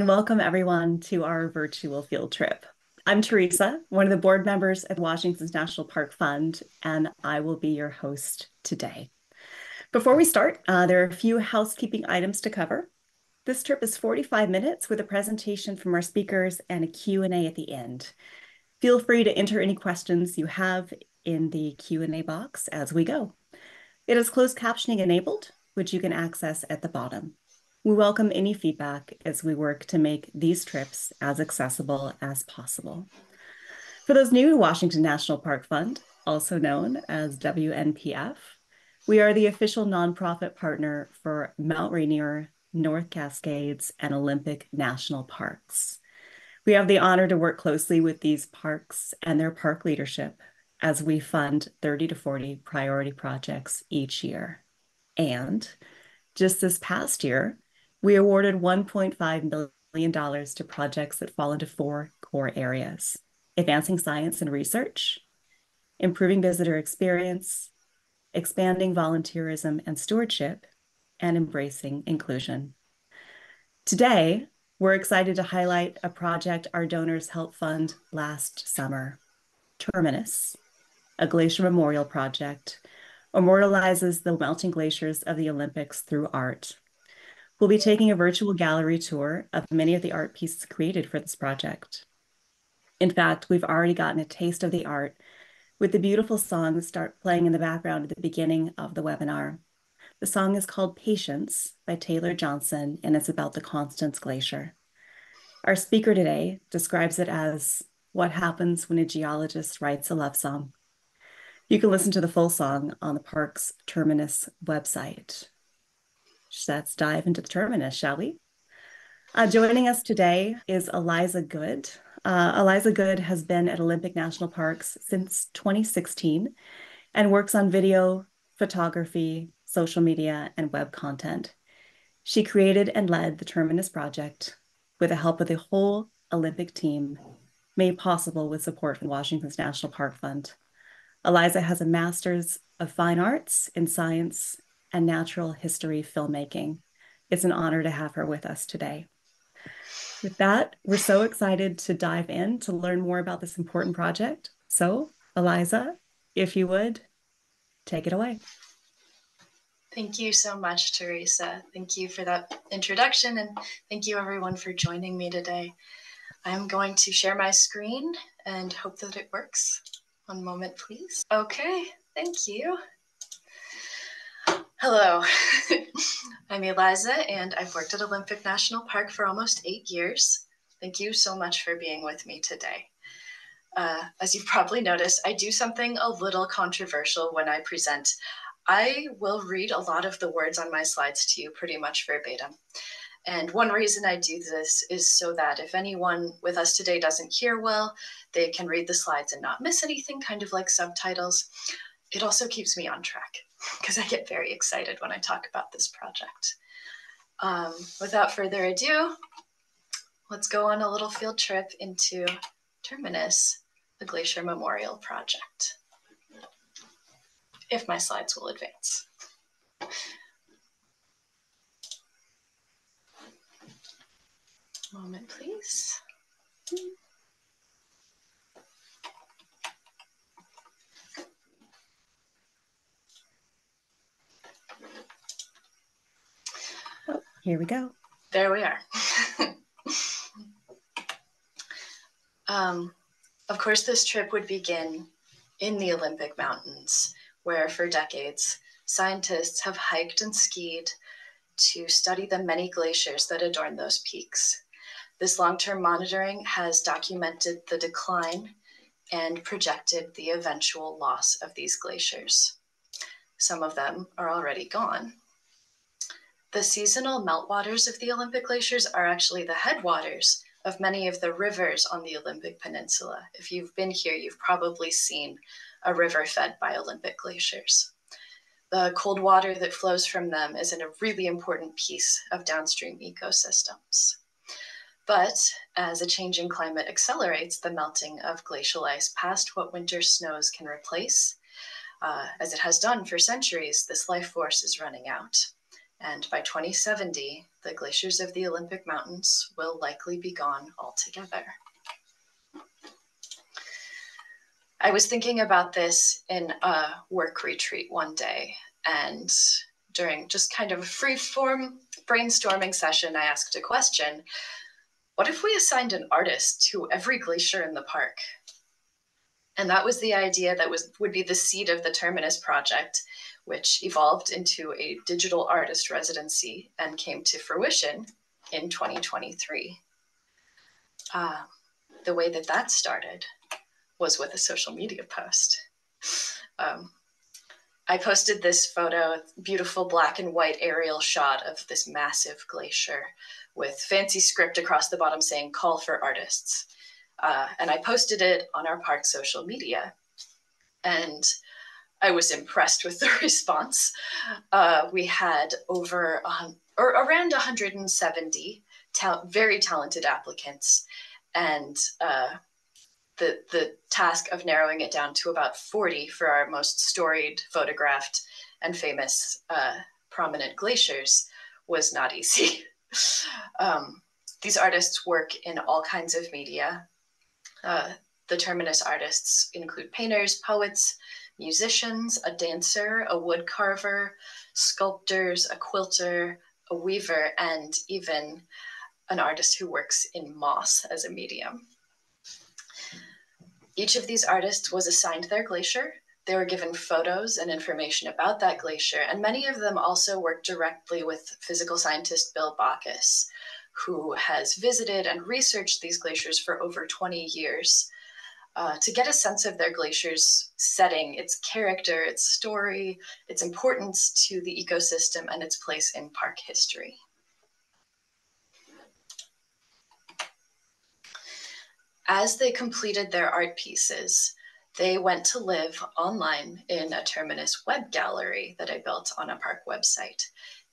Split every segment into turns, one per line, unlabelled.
And welcome everyone to our virtual field trip. I'm Teresa, one of the board members at Washington's National Park Fund, and I will be your host today. Before we start, uh, there are a few housekeeping items to cover. This trip is 45 minutes with a presentation from our speakers and a Q&A at the end. Feel free to enter any questions you have in the Q&A box as we go. It is closed captioning enabled, which you can access at the bottom. We welcome any feedback as we work to make these trips as accessible as possible. For those new to Washington National Park Fund, also known as WNPF, we are the official nonprofit partner for Mount Rainier, North Cascades, and Olympic National Parks. We have the honor to work closely with these parks and their park leadership as we fund 30 to 40 priority projects each year. And just this past year, we awarded $1.5 million to projects that fall into four core areas advancing science and research, improving visitor experience, expanding volunteerism and stewardship, and embracing inclusion. Today, we're excited to highlight a project our donors helped fund last summer. Terminus, a glacier memorial project, immortalizes the melting glaciers of the Olympics through art. We'll be taking a virtual gallery tour of many of the art pieces created for this project. In fact, we've already gotten a taste of the art with the beautiful song that start playing in the background at the beginning of the webinar. The song is called Patience by Taylor Johnson, and it's about the Constance Glacier. Our speaker today describes it as what happens when a geologist writes a love song. You can listen to the full song on the park's Terminus website let's dive into the terminus, shall we? Uh, joining us today is Eliza Goode. Uh, Eliza Goode has been at Olympic National Parks since 2016 and works on video, photography, social media, and web content. She created and led the Terminus project with the help of the whole Olympic team, made possible with support from Washington's National Park Fund. Eliza has a master's of fine arts in science and natural history filmmaking. It's an honor to have her with us today. With that, we're so excited to dive in to learn more about this important project. So, Eliza, if you would, take it away.
Thank you so much, Teresa. Thank you for that introduction, and thank you everyone for joining me today. I'm going to share my screen and hope that it works. One moment, please. Okay, thank you. Hello, I'm Eliza, and I've worked at Olympic National Park for almost eight years. Thank you so much for being with me today. Uh, as you've probably noticed, I do something a little controversial when I present. I will read a lot of the words on my slides to you pretty much verbatim. And one reason I do this is so that if anyone with us today doesn't hear well, they can read the slides and not miss anything, kind of like subtitles. It also keeps me on track because I get very excited when I talk about this project. Um, without further ado, let's go on a little field trip into Terminus, the Glacier Memorial Project. If my slides will advance. Moment, please.
Here we go.
There we are. um, of course, this trip would begin in the Olympic Mountains, where for decades, scientists have hiked and skied to study the many glaciers that adorn those peaks. This long term monitoring has documented the decline and projected the eventual loss of these glaciers. Some of them are already gone, the seasonal meltwaters of the Olympic glaciers are actually the headwaters of many of the rivers on the Olympic Peninsula. If you've been here, you've probably seen a river fed by Olympic glaciers. The cold water that flows from them is in a really important piece of downstream ecosystems. But as a changing climate accelerates the melting of glacial ice past what winter snows can replace, uh, as it has done for centuries, this life force is running out And by 2070, the glaciers of the Olympic Mountains will likely be gone altogether. I was thinking about this in a work retreat one day, and during just kind of a free form brainstorming session, I asked a question What if we assigned an artist to every glacier in the park? And that was the idea that was would be the seed of the Terminus project, which evolved into a digital artist residency and came to fruition in 2023. Uh, the way that that started was with a social media post. Um, I posted this photo, beautiful black and white aerial shot of this massive glacier with fancy script across the bottom saying call for artists. Uh, and I posted it on our park social media. And I was impressed with the response. Uh, we had over or around 170 ta- very talented applicants, and uh, the the task of narrowing it down to about 40 for our most storied, photographed, and famous uh, prominent glaciers was not easy. um, these artists work in all kinds of media, uh, the Terminus artists include painters, poets, musicians, a dancer, a wood carver, sculptors, a quilter, a weaver, and even an artist who works in moss as a medium. Each of these artists was assigned their glacier. They were given photos and information about that glacier, and many of them also worked directly with physical scientist Bill Backus, who has visited and researched these glaciers for over 20 years uh, to get a sense of their glacier's setting, its character, its story, its importance to the ecosystem, and its place in park history. As they completed their art pieces, they went to live online in a Terminus web gallery that I built on a park website.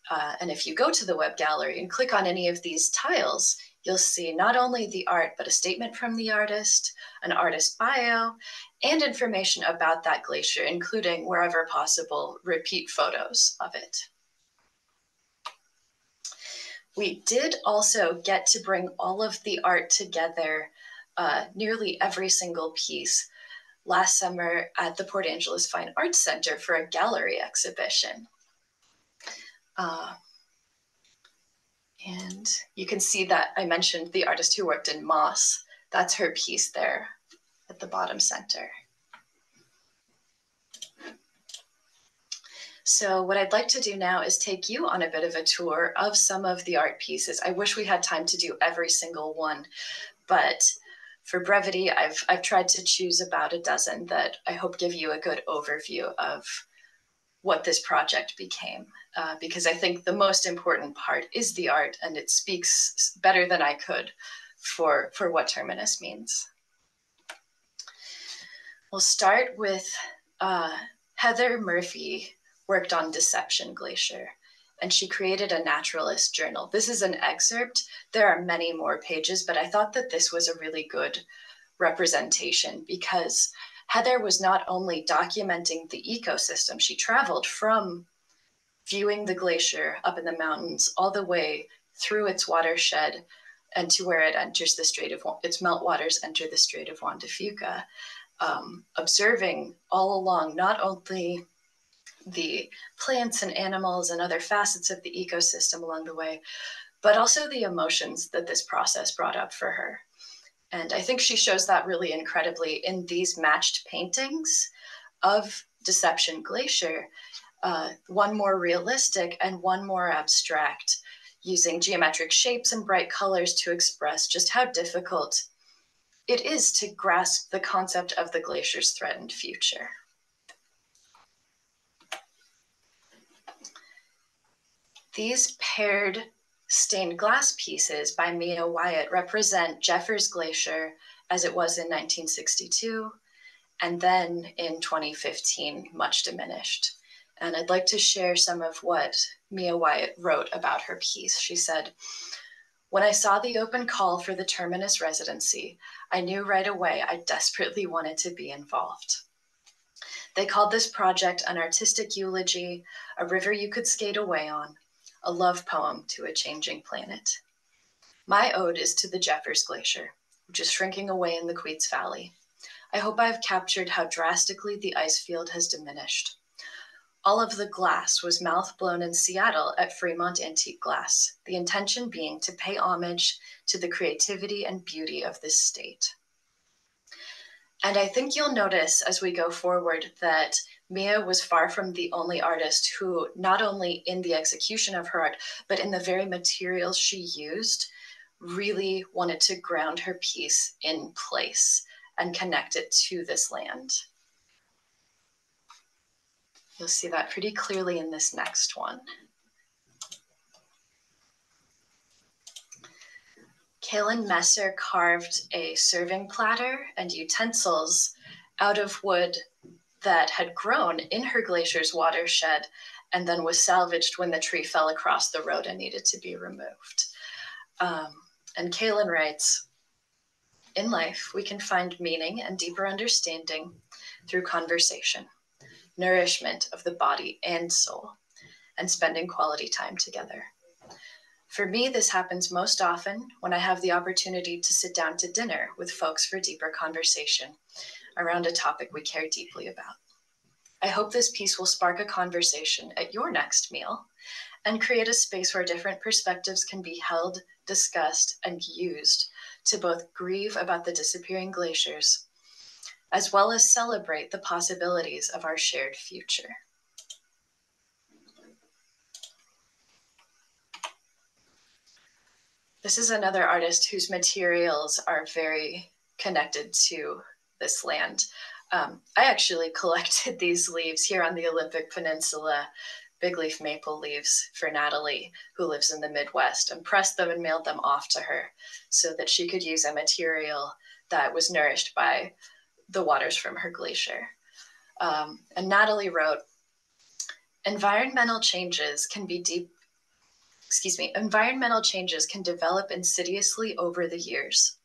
Uh, and if you go to the web gallery and click on any of these tiles, you'll see not only the art, but a statement from the artist, an artist bio, and information about that glacier, including, wherever possible, repeat photos of it. We did also get to bring all of the art together, uh, nearly every single piece, last summer at the Port Angeles Fine Arts Center for a gallery exhibition. Uh, and you can see that I mentioned the artist who worked in moss. That's her piece there at the bottom center. So what I'd like to do now is take you on a bit of a tour of some of the art pieces. I wish we had time to do every single one, but for brevity, I've, I've tried to choose about a dozen that I hope give you a good overview of what this project became uh, because I think the most important part is the art and it speaks better than I could for, for what Terminus means. We'll start with uh, Heather Murphy worked on Deception Glacier and she created a naturalist journal. This is an excerpt. There are many more pages, but I thought that this was a really good representation because Heather was not only documenting the ecosystem, she traveled from viewing the glacier up in the mountains all the way through its watershed and to where it enters the Strait of its meltwaters enter the Strait of Juan de Fuca, um, observing all along not only the plants and animals and other facets of the ecosystem along the way, but also the emotions that this process brought up for her. And I think she shows that really incredibly in these matched paintings of Deception Glacier, uh, one more realistic and one more abstract, using geometric shapes and bright colors to express just how difficult it is to grasp the concept of the glacier's threatened future. These paired stained glass pieces by Mia Wyatt represent Jeffers Glacier as it was in 1962, and then in 2015, much diminished. And I'd like to share some of what Mia Wyatt wrote about her piece. She said, When I saw the open call for the Terminus residency, I knew right away I desperately wanted to be involved. They called this project an artistic eulogy, a river you could skate away on, a love poem to a changing planet. My ode is to the Jeffers Glacier, which is shrinking away in the Queets Valley. I hope I have captured how drastically the ice field has diminished. All of the glass was mouth blown in Seattle at Fremont Antique Glass, the intention being to pay homage to the creativity and beauty of this state. And I think you'll notice as we go forward that Mia was far from the only artist who, not only in the execution of her art, but in the very materials she used, really wanted to ground her piece in place and connect it to this land. You'll see that pretty clearly in this next one. Kaylin Messer carved a serving platter and utensils out of wood that had grown in her glacier's watershed and then was salvaged when the tree fell across the road and needed to be removed. Um, and Kaylin writes, in life, we can find meaning and deeper understanding through conversation nourishment of the body and soul, and spending quality time together. For me, this happens most often when I have the opportunity to sit down to dinner with folks for deeper conversation around a topic we care deeply about. I hope this piece will spark a conversation at your next meal and create a space where different perspectives can be held, discussed, and used to both grieve about the disappearing glaciers as well as celebrate the possibilities of our shared future. This is another artist whose materials are very connected to this land. Um, I actually collected these leaves here on the Olympic Peninsula, big leaf maple leaves for Natalie, who lives in the Midwest, and pressed them and mailed them off to her so that she could use a material that was nourished by the waters from her glacier. Um, and Natalie wrote, environmental changes can be deep, excuse me, environmental changes can develop insidiously over the years,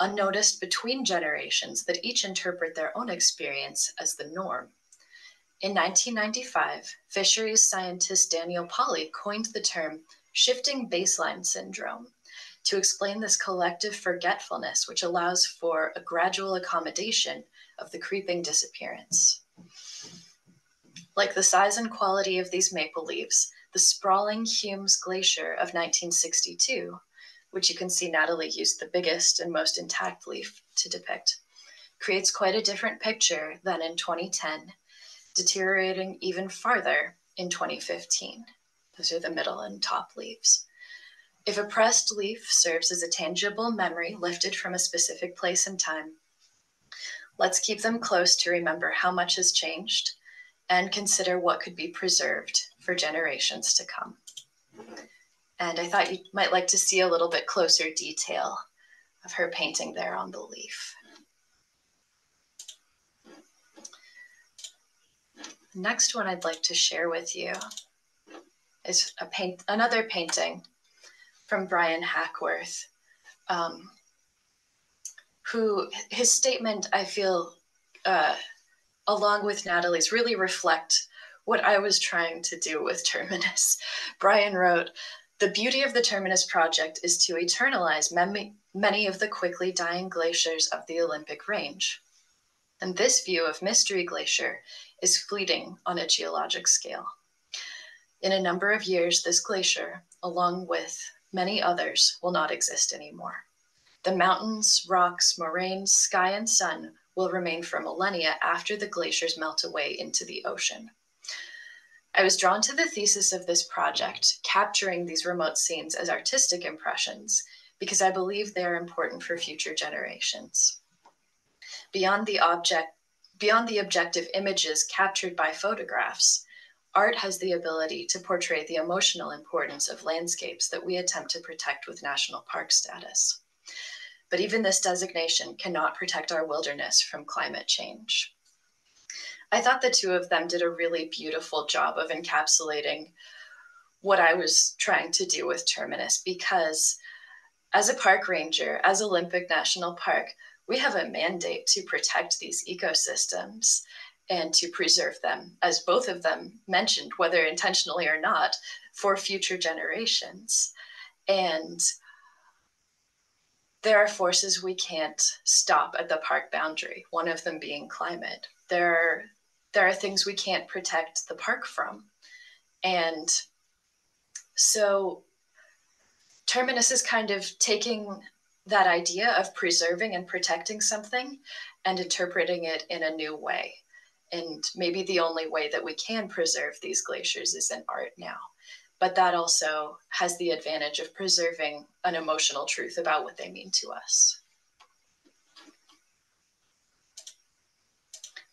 unnoticed between generations that each interpret their own experience as the norm. In 1995, fisheries scientist Daniel Pauly coined the term shifting baseline syndrome to explain this collective forgetfulness, which allows for a gradual accommodation of the creeping disappearance. Like the size and quality of these maple leaves, the sprawling Humes Glacier of 1962, which you can see Natalie used the biggest and most intact leaf to depict, creates quite a different picture than in 2010, deteriorating even farther in 2015. Those are the middle and top leaves. If a pressed leaf serves as a tangible memory lifted from a specific place and time, let's keep them close to remember how much has changed and consider what could be preserved for generations to come. And I thought you might like to see a little bit closer detail of her painting there on the leaf. The next one I'd like to share with you is a paint, another painting from Brian Hackworth, um, who his statement, I feel, uh, along with Natalie's, really reflect what I was trying to do with Terminus. Brian wrote, the beauty of the Terminus project is to eternalize many, many of the quickly dying glaciers of the Olympic Range. And this view of Mystery Glacier is fleeting on a geologic scale. In a number of years, this glacier, along with many others will not exist anymore. The mountains, rocks, moraines, sky, and sun will remain for millennia after the glaciers melt away into the ocean. I was drawn to the thesis of this project, capturing these remote scenes as artistic impressions, because I believe they are important for future generations. Beyond the object, beyond the objective images captured by photographs, Art has the ability to portray the emotional importance of landscapes that we attempt to protect with national park status. But even this designation cannot protect our wilderness from climate change. I thought the two of them did a really beautiful job of encapsulating what I was trying to do with Terminus because as a park ranger, as Olympic National Park, we have a mandate to protect these ecosystems and to preserve them, as both of them mentioned, whether intentionally or not, for future generations. And there are forces we can't stop at the park boundary, one of them being climate. There are, there are things we can't protect the park from. And so Terminus is kind of taking that idea of preserving and protecting something and interpreting it in a new way. And maybe the only way that we can preserve these glaciers is in art now. But that also has the advantage of preserving an emotional truth about what they mean to us.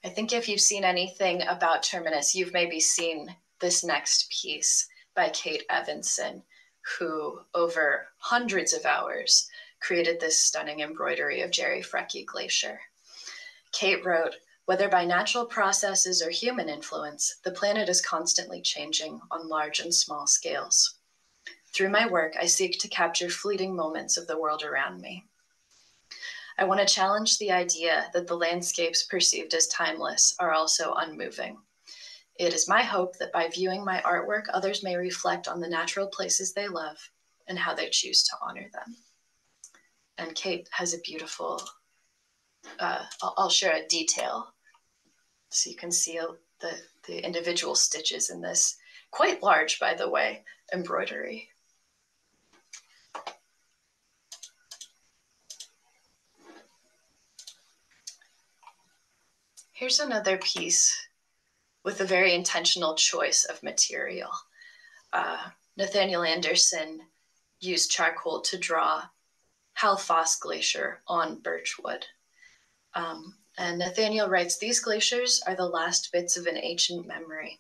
I think if you've seen anything about Terminus, you've maybe seen this next piece by Kate Evanson, who over hundreds of hours created this stunning embroidery of Jerry Frecky Glacier. Kate wrote, whether by natural processes or human influence, the planet is constantly changing on large and small scales. Through my work, I seek to capture fleeting moments of the world around me. I want to challenge the idea that the landscapes perceived as timeless are also unmoving. It is my hope that by viewing my artwork, others may reflect on the natural places they love and how they choose to honor them. And Kate has a beautiful, uh, I'll, I'll, share a detail so you can see the, the individual stitches in this, quite large, by the way, embroidery. Here's another piece with a very intentional choice of material. Uh, Nathaniel Anderson used charcoal to draw Hal Foss Glacier on birchwood. Um, and Nathaniel writes These glaciers are the last bits of an ancient memory.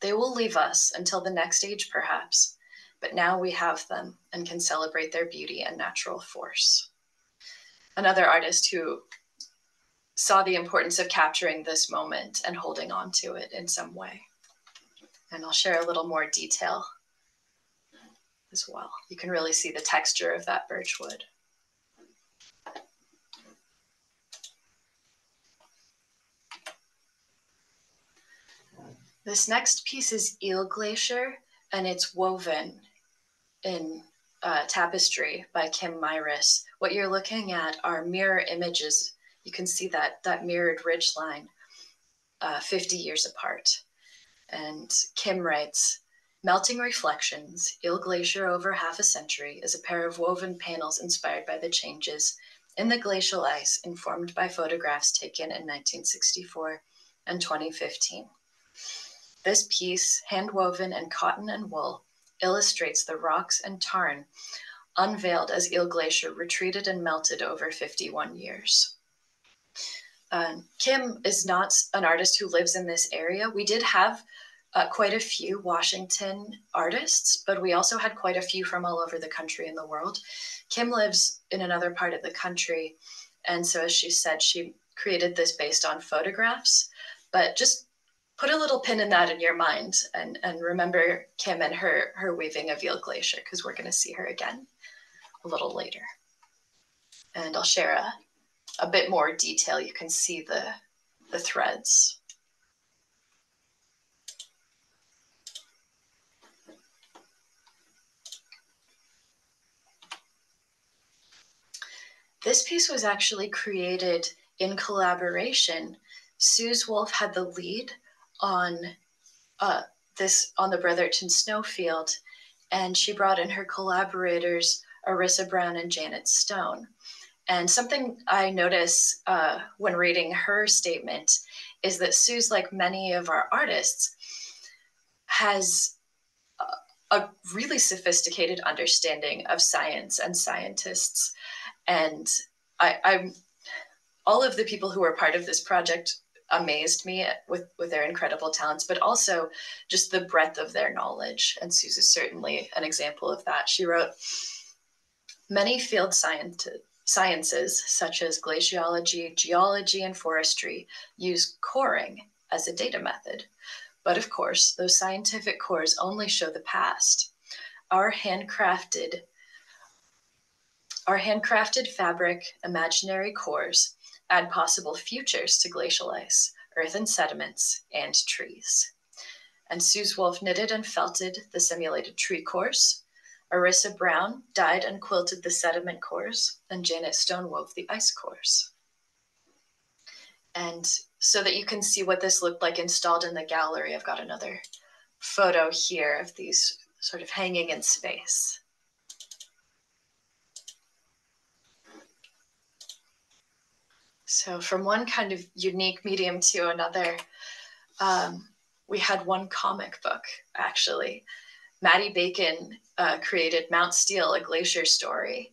They will leave us until the next age, perhaps, but now we have them and can celebrate their beauty and natural force. Another artist who saw the importance of capturing this moment and holding on to it in some way. And I'll share a little more detail as well. You can really see the texture of that birch wood. This next piece is Eel Glacier, and it's woven in uh, tapestry by Kim Myris. What you're looking at are mirror images. You can see that, that mirrored ridge line uh, 50 years apart. And Kim writes, Melting Reflections, Eel Glacier over half a century, is a pair of woven panels inspired by the changes in the glacial ice informed by photographs taken in 1964 and 2015. This piece, hand-woven in cotton and wool, illustrates the rocks and tarn unveiled as Eel Glacier retreated and melted over 51 years. Um, Kim is not an artist who lives in this area. We did have uh, quite a few Washington artists, but we also had quite a few from all over the country and the world. Kim lives in another part of the country. And so, as she said, she created this based on photographs. But just put a little pin in that in your mind and, and remember Kim and her, her weaving of Eel Glacier, because we're going to see her again a little later. And I'll share a, a bit more detail. You can see the, the threads. This piece was actually created in collaboration. Suze Wolf had the lead on uh, this on the Brotherton Snowfield, and she brought in her collaborators Arissa Brown and Janet Stone. And something I notice uh, when reading her statement is that Suze, like many of our artists, has a, really sophisticated understanding of science and scientists and I, I'm all of the people who were part of this project amazed me with with their incredible talents, but also just the breadth of their knowledge. And Suze is certainly an example of that. She wrote, many field science, sciences such as glaciology, geology, and forestry use coring as a data method. But of course, those scientific cores only show the past. Our handcrafted our handcrafted fabric imaginary cores add possible futures to glacial ice, earth and sediments, and trees. And Suze Wolf knitted and felted the simulated tree cores. Arissa Brown dyed and quilted the sediment cores, and Janet Stone wove the ice cores. And so that you can see what this looked like installed in the gallery, I've got another photo here of these sort of hanging in space. So from one kind of unique medium to another, um, we had one comic book actually. Maddie Bacon uh, created Mount Steele, a glacier story.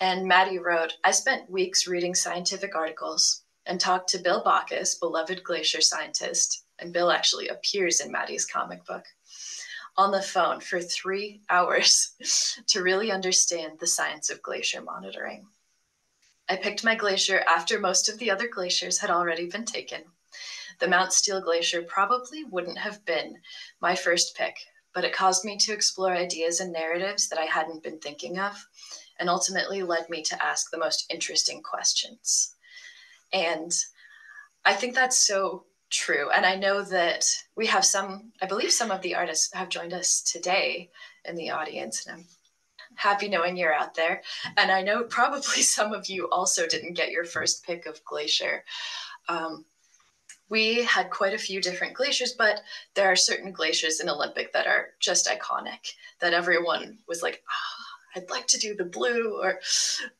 And Maddie wrote, I spent weeks reading scientific articles and talked to Bill Backus, beloved glacier scientist, and Bill actually appears in Maddie's comic book, on the phone for three hours to really understand the science of glacier monitoring. I picked my glacier after most of the other glaciers had already been taken. The Mount Steele Glacier probably wouldn't have been my first pick, but it caused me to explore ideas and narratives that I hadn't been thinking of, and ultimately led me to ask the most interesting questions. And I think that's so true. And I know that we have some, I believe some of the artists have joined us today in the audience, and I'm happy knowing you're out there. And I know probably some of you also didn't get your first pick of Glacier. Um, we had quite a few different glaciers, but there are certain glaciers in Olympic that are just iconic that everyone was like, oh, I'd like to do the blue or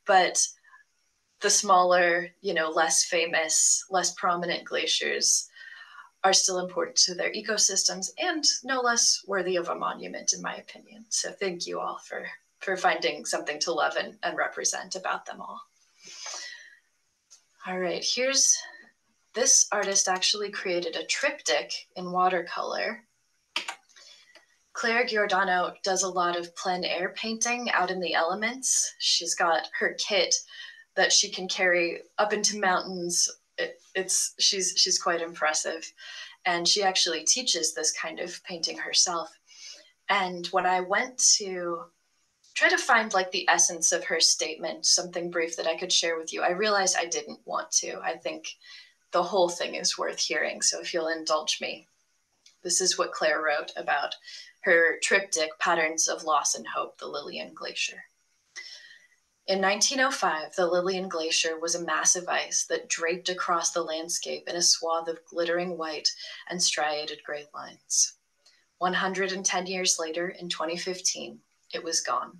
but the smaller, you know, less famous, less prominent glaciers are still important to their ecosystems and no less worthy of a monument, in my opinion. So thank you all for for finding something to love and, and represent about them all. All right, here's this artist actually created a triptych in watercolor. Claire Giordano does a lot of plein air painting out in the elements. She's got her kit that she can carry up into mountains. It, it's she's she's quite impressive, and she actually teaches this kind of painting herself. And when I went to try to find like the essence of her statement, something brief that I could share with you, I realized I didn't want to. I think the whole thing is worth hearing. So if you'll indulge me, this is what Claire wrote about her triptych Patterns of Loss and Hope, the Lillian Glacier. In 1905, the Lillian Glacier was a massive ice that draped across the landscape in a swath of glittering white and striated gray lines. 110 years later, in 2015, it was gone,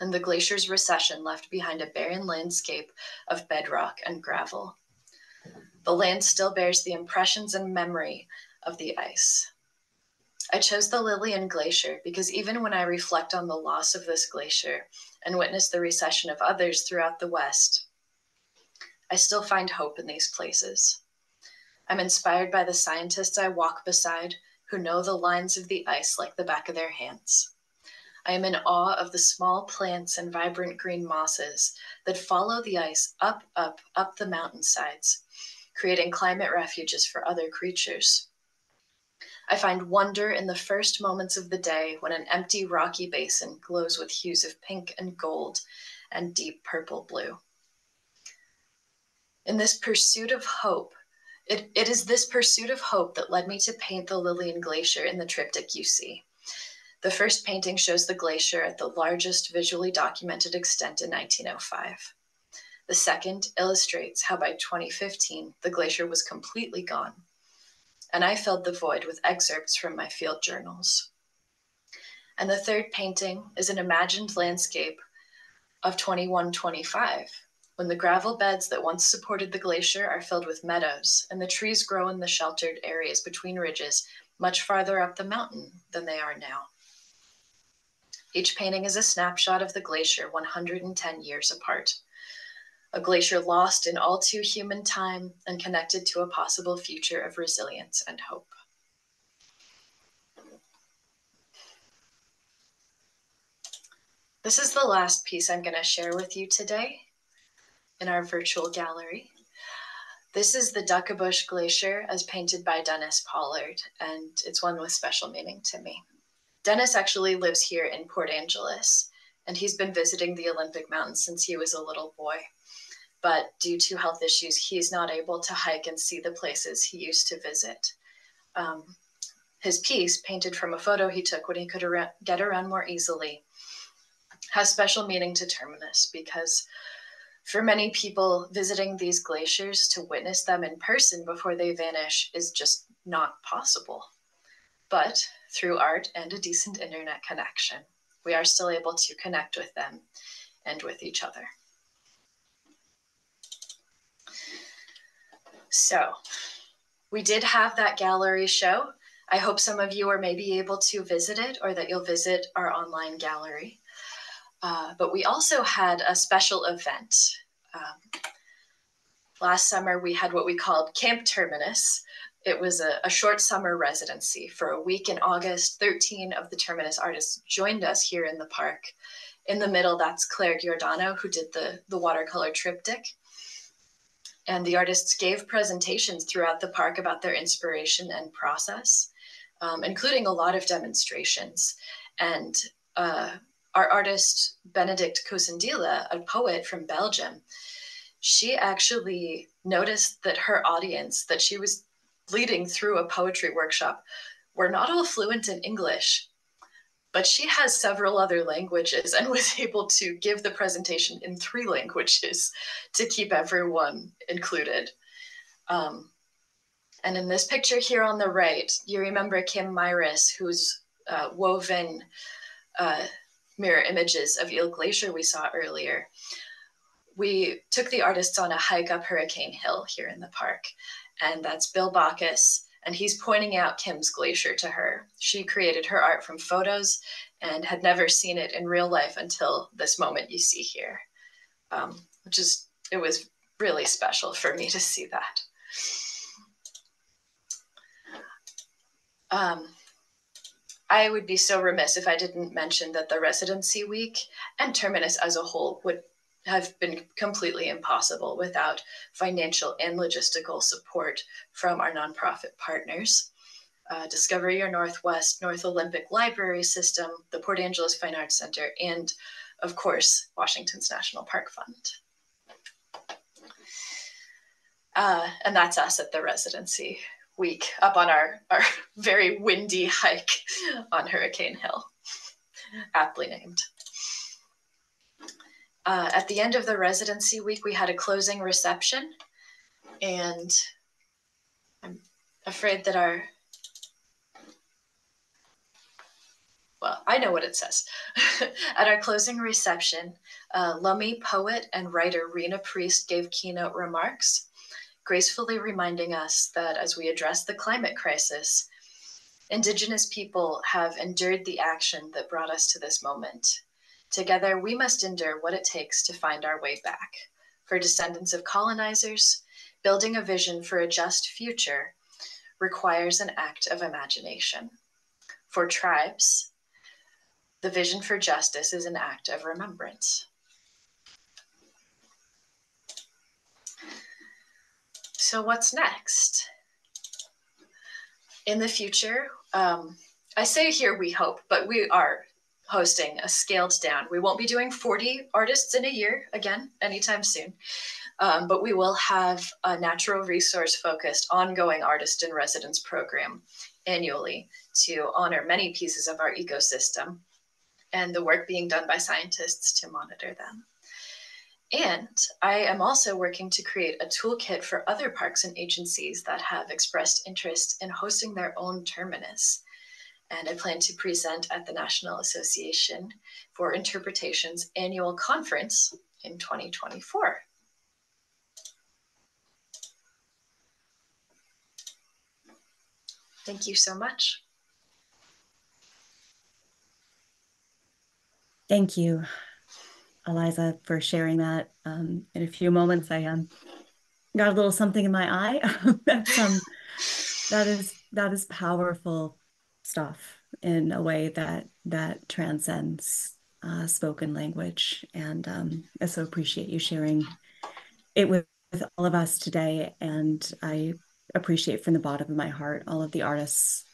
and the glacier's recession left behind a barren landscape of bedrock and gravel. The land still bears the impressions and memory of the ice. I chose the Lillian Glacier because even when I reflect on the loss of this glacier and witness the recession of others throughout the West, I still find hope in these places. I'm inspired by the scientists I walk beside who know the lines of the ice like the back of their hands. I am in awe of the small plants and vibrant green mosses that follow the ice up, up, up the mountainsides creating climate refuges for other creatures. I find wonder in the first moments of the day when an empty rocky basin glows with hues of pink and gold and deep purple blue. In this pursuit of hope, it, it is this pursuit of hope that led me to paint the Lillian Glacier in the triptych you see. The first painting shows the glacier at the largest visually documented extent in 1905. The second illustrates how by 2015 the glacier was completely gone, and I filled the void with excerpts from my field journals. And the third painting is an imagined landscape of 2125, when the gravel beds that once supported the glacier are filled with meadows, and the trees grow in the sheltered areas between ridges much farther up the mountain than they are now. Each painting is a snapshot of the glacier 110 years apart a glacier lost in all too human time and connected to a possible future of resilience and hope. This is the last piece I'm going to share with you today in our virtual gallery. This is the Duckabush Glacier as painted by Dennis Pollard, and it's one with special meaning to me. Dennis actually lives here in Port Angeles, and he's been visiting the Olympic Mountains since he was a little boy. But due to health issues, he's not able to hike and see the places he used to visit. Um, his piece, painted from a photo he took when he could get around more easily, has special meaning to Terminus because for many people, visiting these glaciers to witness them in person before they vanish is just not possible. But through art and a decent internet connection, we are still able to connect with them and with each other. So, we did have that gallery show. I hope some of you are maybe able to visit it or that you'll visit our online gallery. Uh, but we also had a special event. Um, last summer, we had what we called Camp Terminus. It was a, a, short summer residency for a week in August. 13 of the Terminus artists joined us here in the park. In the middle, that's Claire Giordano, who did the, the watercolor triptych. And the artists gave presentations throughout the park about their inspiration and process, um, including a lot of demonstrations. And uh, our artist Benedict Cosendila, a poet from Belgium, she actually noticed that her audience that she was leading through a poetry workshop were not all fluent in English, but she has several other languages and was able to give the presentation in three languages to keep everyone included. Um, and in this picture here on the right, you remember Kim Myris, who's uh, woven uh, mirror images of Eel Glacier we saw earlier, we took the artists on a hike up Hurricane Hill here in the park. And that's Bill Backus. And he's pointing out Kim's glacier to her. She created her art from photos and had never seen it in real life until this moment you see here, um, which is, it was really special for me to see that. Um, I would be so remiss if I didn't mention that the residency week and Terminus as a whole would have been completely impossible without financial and logistical support from our nonprofit partners. Uh, Discover Your Northwest, North Olympic Library System, the Port Angeles Fine Arts Center, and of course, Washington's National Park Fund. Uh, and that's us at the residency week up on our, our very windy hike on Hurricane Hill, aptly named. Uh, at the end of the residency week, we had a closing reception, and I'm afraid that our well, I know what it says. At our closing reception, uh, Lummi poet and writer Rena Priest gave keynote remarks gracefully reminding us that as we address the climate crisis, Indigenous people have endured the action that brought us to this moment. Together, we must endure what it takes to find our way back. For descendants of colonizers, building a vision for a just future requires an act of imagination. For tribes, the vision for justice is an act of remembrance. So, what's next? In the future, um, I say here we hope, but we are hosting a scaled down. We won't be doing 40 artists in a year again anytime soon, um, but we will have a natural resource focused ongoing artist in residence program annually to honor many pieces of our ecosystem and the work being done by scientists to monitor them. And I am also working to create a toolkit for other parks and agencies that have expressed interest in hosting their own terminus. And I plan to present at the National Association for Interpretation's annual conference in 2024. Thank you so much.
Thank you. Eliza, for sharing that. Um, in a few moments, I um, got a little something in my eye. Um, that is that is powerful stuff in a way that that transcends uh, spoken language, and um, I so appreciate you sharing it with, with all of us today. And I appreciate from the bottom of my heart all of the artists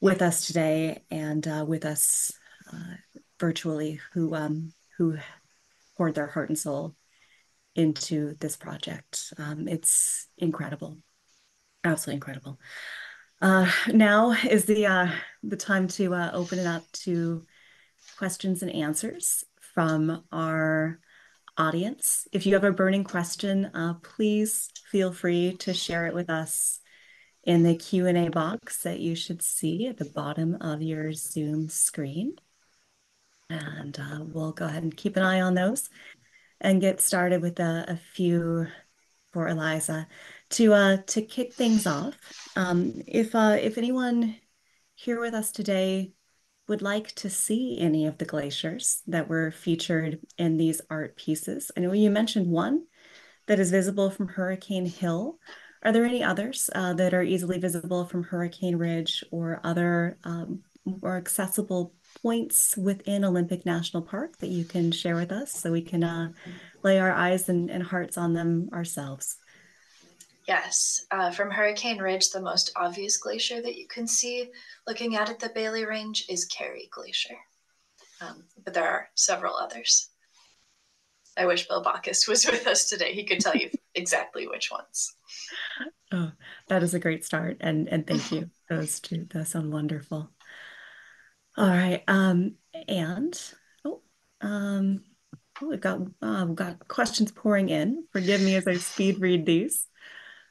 with us today and uh, with us uh, virtually who um, who poured their heart and soul into this project. Um, it's incredible, absolutely incredible. Uh, now is the uh, the time to uh, open it up to questions and answers from our audience. If you have a burning question, uh, please feel free to share it with us in the Q&A box that you should see at the bottom of your Zoom screen. And uh, we'll go ahead and keep an eye on those and get started with a, a few for Eliza to uh, to kick things off. Um, if uh, if anyone here with us today would like to see any of the glaciers that were featured in these art pieces, I know you mentioned one that is visible from Hurricane Hill. Are there any others uh, that are easily visible from Hurricane Ridge or other um, more accessible points within Olympic National Park that you can share with us so we can uh, lay our eyes and, and, hearts on them ourselves?
Yes, uh, from Hurricane Ridge, the most obvious glacier that you can see looking out at the Bailey Range is Carrie Glacier. Um, but there are several others. I wish Bill Backus was with us today. He could tell you exactly which ones.
Oh, that is a great start. And and thank you. Those two, that sound wonderful. All right. Um, and oh, um, oh, we've got uh, we've got questions pouring in. Forgive me as I speed read these.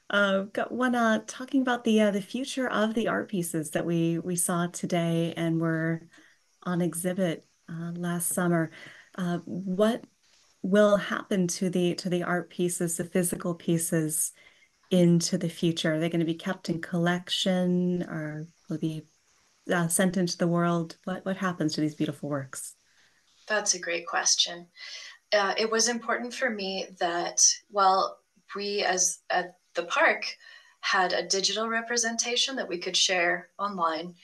Uh, got one uh, talking about the uh, the future of the art pieces that we we saw today and were on exhibit uh, last summer. Uh, what will happen to the to the art pieces, the physical pieces, into the future? Are they going to be kept in collection, or will be uh, sent into the world? What what happens to these beautiful works?
That's a great question. It was important for me that while we, as at the park, had a digital representation that we could share online,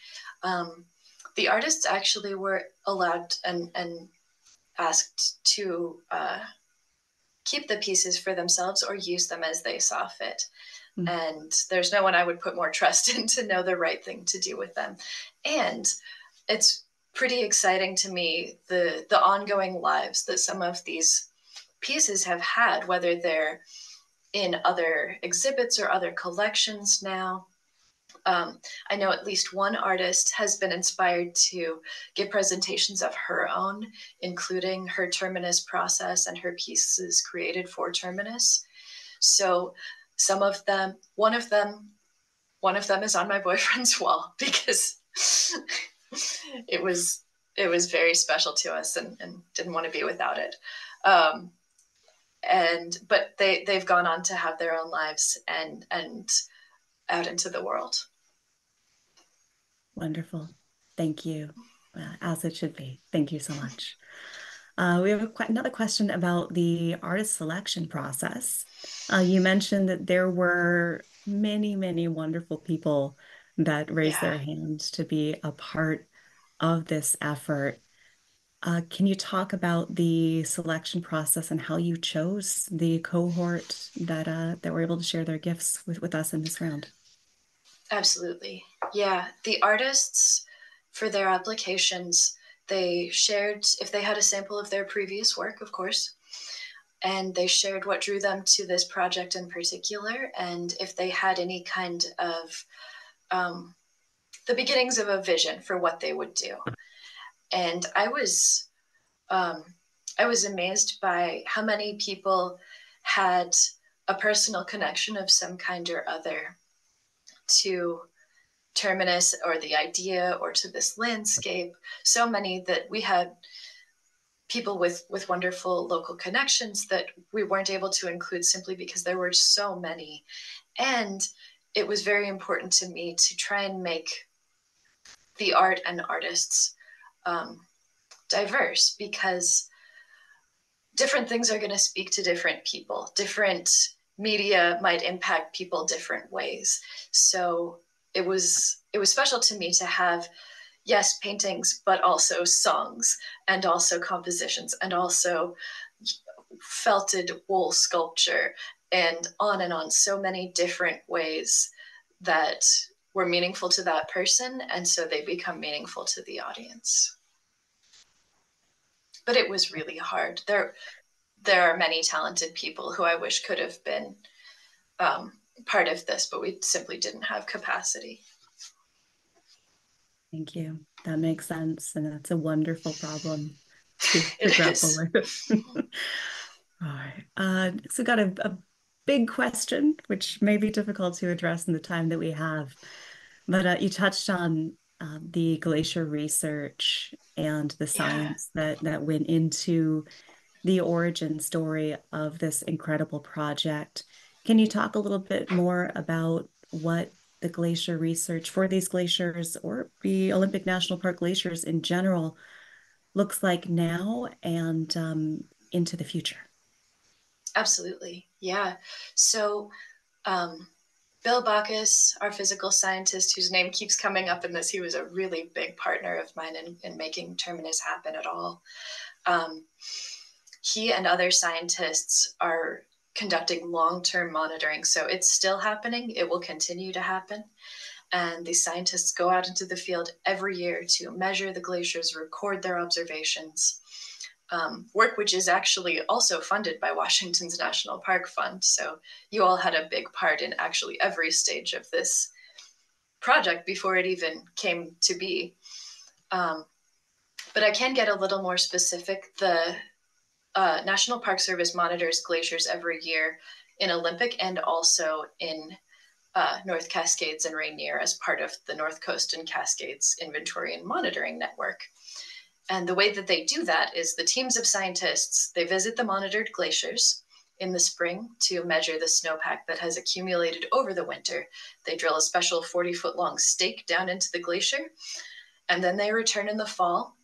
um, the artists actually were allowed and and asked to uh, keep the pieces for themselves or use them as they saw fit. Mm-hmm. And there's no one I would put more trust in to know the right thing to do with them. And it's pretty exciting to me the the ongoing lives that some of these pieces have had, whether they're in other exhibits or other collections now. Um, I know at least one artist has been inspired to give presentations of her own, including her Terminus process and her pieces created for Terminus. So some of them, one of them, one of them is on my boyfriend's wall because it was it was very special to us and, and didn't want to be without it. Um, and but they they've gone on to have their own lives and and out into the world.
Wonderful, thank you, uh, as it should be. Thank you so much. Uh, we have a, another question about the artist selection process. Uh, you mentioned that there were many, many wonderful people that raised yeah. their hands to be a part of this effort. Uh, can you talk about the selection process and how you chose the cohort that uh, that were able to share their gifts with, with us in this round?
Absolutely. Yeah. The artists, for their applications, they shared, if they had a sample of their previous work, of course, and they shared what drew them to this project in particular, and if they had any kind of um, the beginnings of a vision for what they would do. And I was, um, I was amazed by how many people had a personal connection of some kind or other to terminus or the idea or to this landscape. So many that we had people with with wonderful local connections that we weren't able to include simply because there were so many. And it was very important to me to try and make the art and artists um, diverse because different things are going to speak to different people. Different media might impact people different ways. So it was it was special to me to have yes paintings but also songs and also compositions and also felted wool sculpture and on and on. So many different ways that were meaningful to that person and so they become meaningful to the audience but it was really hard there there are many talented people who I wish could have been um, part of this, but we simply didn't have capacity.
Thank you. That makes sense. And that's a wonderful problem to, to grapple with. All right. Uh, so, got a, a big question, which may be difficult to address in the time that we have. But uh, you touched on uh, the glacier research and the science yeah. that that went into the origin story of this incredible project. Can you talk a little bit more about what the glacier research for these glaciers or the Olympic National Park glaciers in general looks like now and um, into the future?
Absolutely. Yeah. So, um, Bill Backus, our physical scientist, whose name keeps coming up in this, he was a really big partner of mine in, in making Terminus happen at all. Um, he and other scientists are conducting long term monitoring. So it's still happening, it will continue to happen. And these scientists go out into the field every year to measure the glaciers, record their observations. Um, work which is actually also funded by Washington's National Park Fund. So you all had a big part in actually every stage of this project before it even came to be. Um, but I can get a little more specific. The uh, National Park Service monitors glaciers every year in Olympic and also in uh, North Cascades and Rainier as part of the North Coast and Cascades Inventory and Monitoring Network. And the way that they do that is the teams of scientists, they visit the monitored glaciers in the spring to measure the snowpack that has accumulated over the winter. They drill a special 40 foot long stake down into the glacier, and then they return in the fall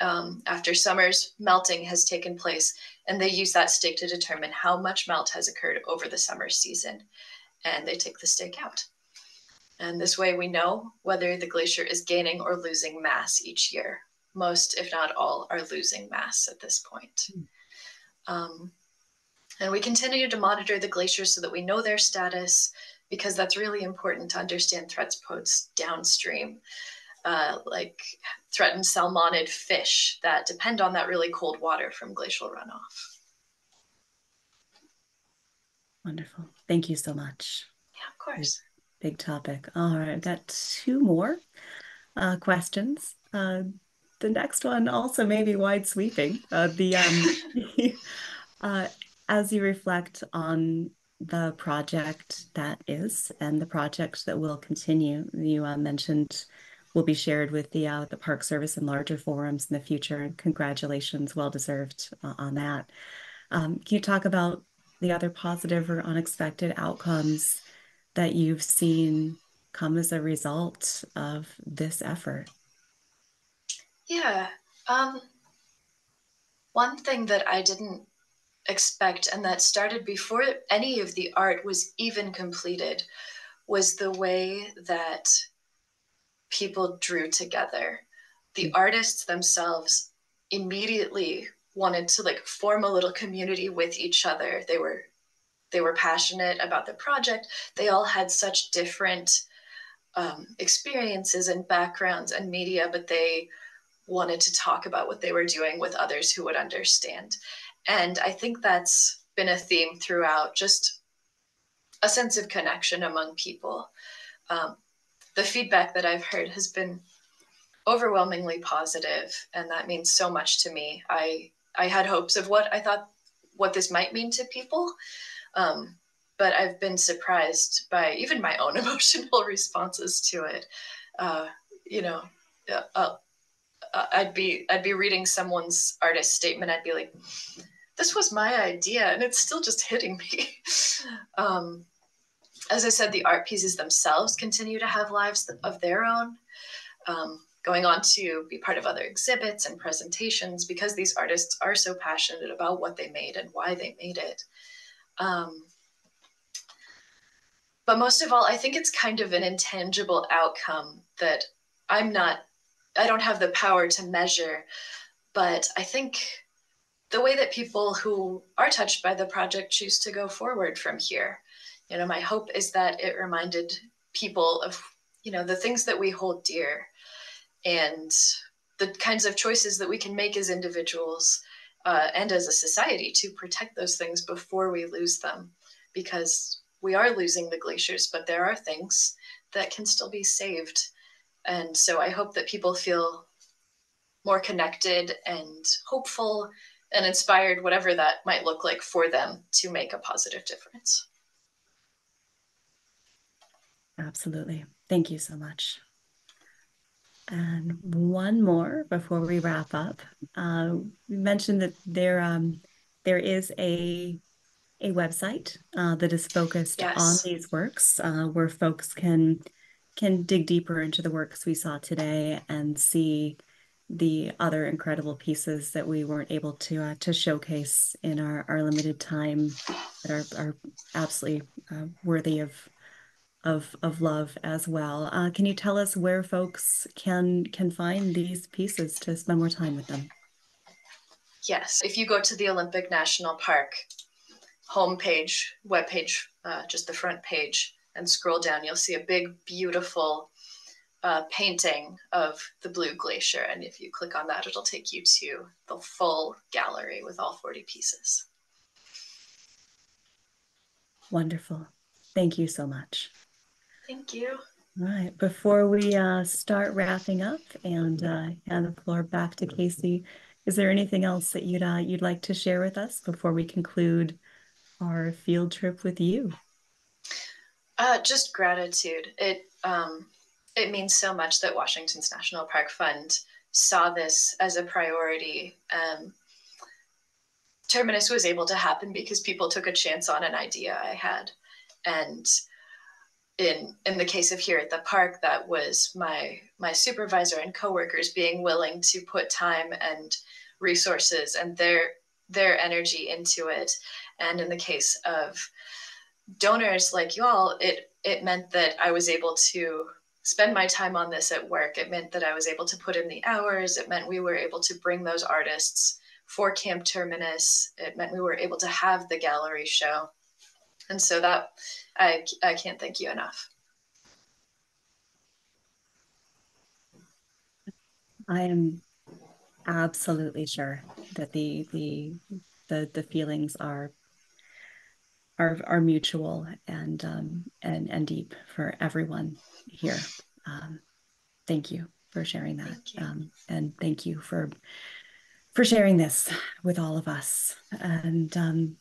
um, after summer's melting has taken place, and they use that stake to determine how much melt has occurred over the summer season. And they take the stake out. And this way we know whether the glacier is gaining or losing mass each year. Most, if not all, are losing mass at this point. Mm. Um, and we continue to monitor the glaciers so that we know their status because that's really important to understand threats posed downstream uh, like threatened salmonid fish that depend on that really cold water from glacial runoff.
Wonderful. Thank you so much.
Yeah, of course.
Big topic. All right, I've got two more uh, questions. Uh, the next one also may be wide sweeping. Uh, the um, uh, as you reflect on the project that is and the project that will continue, you uh, mentioned will be shared with the uh, the Park Service and larger forums in the future. And congratulations, well deserved uh, on that. Um, can you talk about the other positive or unexpected outcomes that you've seen come as a result of this effort?
Yeah. Um, one thing that I didn't expect and that started before any of the art was even completed was the way that people drew together. The hmm. artists themselves immediately wanted to like form a little community with each other. They were they were passionate about the project. They all had such different um, experiences and backgrounds and media, but they wanted to talk about what they were doing with others who would understand. And I think that's been a theme throughout, just a sense of connection among people. Um, the feedback that I've heard has been overwhelmingly positive, and that means so much to me. I I had hopes of what I thought what this might mean to people, um, but I've been surprised by even my own emotional responses to it. Uh, you know, uh, I'd be I'd be reading someone's artist statement. I'd be like, "This was my idea," and it's still just hitting me. um, as I said, the art pieces themselves continue to have lives of their own, um, going on to be part of other exhibits and presentations because these artists are so passionate about what they made and why they made it. Um, but most of all, I think it's kind of an intangible outcome that I'm not, I don't have the power to measure, but I think the way that people who are touched by the project choose to go forward from here you know my hope is that it reminded people of you know the things that we hold dear and the kinds of choices that we can make as individuals uh, and as a society to protect those things before we lose them because we are losing the glaciers, but there are things that can still be saved. And so I hope that people feel more connected and hopeful and inspired, whatever that might look like for them to make a positive difference.
Absolutely. Thank you so much. And one more before we wrap up. Uh, we mentioned that there um, there is a a website uh, that is focused yes. on these works, uh, where folks can can dig deeper into the works we saw today and see the other incredible pieces that we weren't able to uh, to showcase in our, our limited time that are, are absolutely uh, worthy of of of love as well. Uh, can you tell us where folks can can find these pieces to spend more time with them?
Yes, if you go to the Olympic National Park homepage, webpage, uh, just the front page, and scroll down, you'll see a big, beautiful uh, painting of the Blue Glacier. And if you click on that, it'll take you to the full gallery with all 40 pieces.
Wonderful. Thank you so much.
Thank you.
All right. Before we uh, start wrapping up and uh, hand the floor back to Casey, is there anything else that you'd uh, you'd like to share with us before we conclude our field trip with you?
Uh, just gratitude. It um, it means so much that Washington's National Park Fund saw this as a priority. Um, Terminus was able to happen because people took a chance on an idea I had, and in in the case of here at the park that was my my supervisor and coworkers being willing to put time and resources and their their energy into it and in the case of donors like y'all it it meant that i was able to spend my time on this at work. It meant that i was able to put in the hours. It meant we were able to bring those artists for camp terminus. It meant we were able to have the gallery show. And so that I, I can't thank you enough.
I am absolutely sure that the the the the feelings are are are mutual and um and and deep for everyone here. Um, thank you for sharing that, um, and thank you for for sharing this with all of us. And um,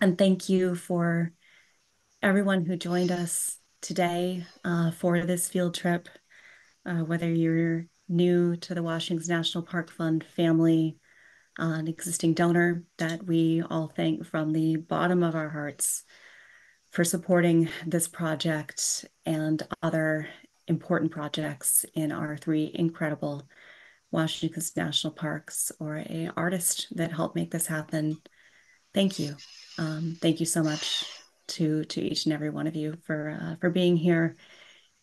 and thank you for everyone who joined us today uh, for this field trip, uh, whether you're new to the Washington National Park Fund family, an existing donor that we all thank from the bottom of our hearts for supporting this project and other important projects in our three incredible Washington National Parks or a artist that helped make this happen. Thank you. Um, thank you so much to to each and every one of you for uh, for being here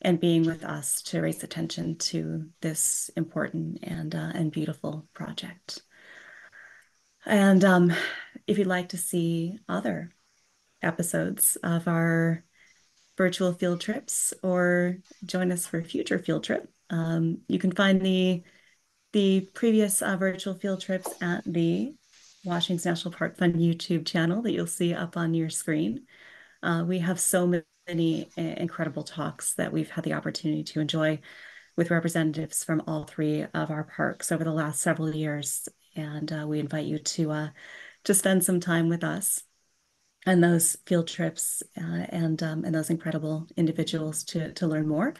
and being with us to raise attention to this important and uh, and beautiful project. And um, if you'd like to see other episodes of our virtual field trips or join us for a future field trip, um, you can find the the previous uh, virtual field trips at the Washington National Park Fund YouTube channel that you'll see up on your screen. Uh, we have so many incredible talks that we've had the opportunity to enjoy with representatives from all three of our parks over the last several years. And uh, we invite you to, uh, to spend some time with us and those field trips uh, and, um, and those incredible individuals to, to learn more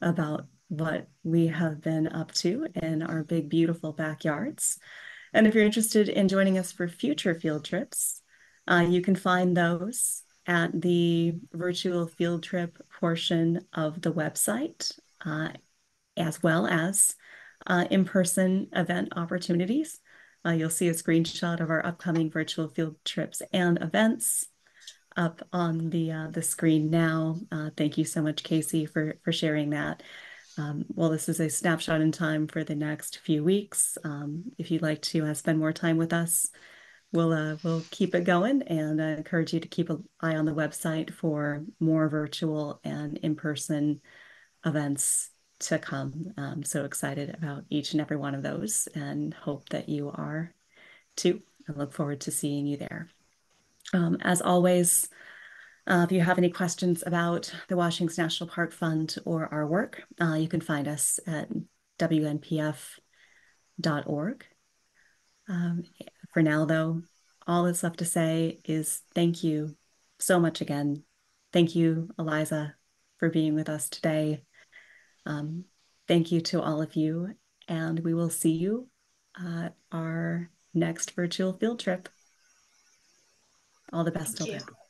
about what we have been up to in our big, beautiful backyards. And if you're interested in joining us for future field trips, uh, you can find those at the virtual field trip portion of the website, uh, as well as uh, in-person event opportunities. Uh, you'll see a screenshot of our upcoming virtual field trips and events up on the uh, the screen now. Uh, thank you so much, Casey, for for sharing that. Um, well, this is a snapshot in time for the next few weeks. Um, if you'd like to uh, spend more time with us, we'll uh, we'll keep it going, and I encourage you to keep an eye on the website for more virtual and in-person events to come. So excited about each and every one of those, and hope that you are too. I look forward to seeing you there. Um, as always, uh, if you have any questions about the Washington National Park Fund or our work, uh, you can find us at wnpf.org. Um, for now, though, all that's left to say is thank you so much again. Thank you, Eliza, for being with us today. Um, thank you to all of you, and we will see you at our next virtual field trip. All the best
Thank
till
you.
then.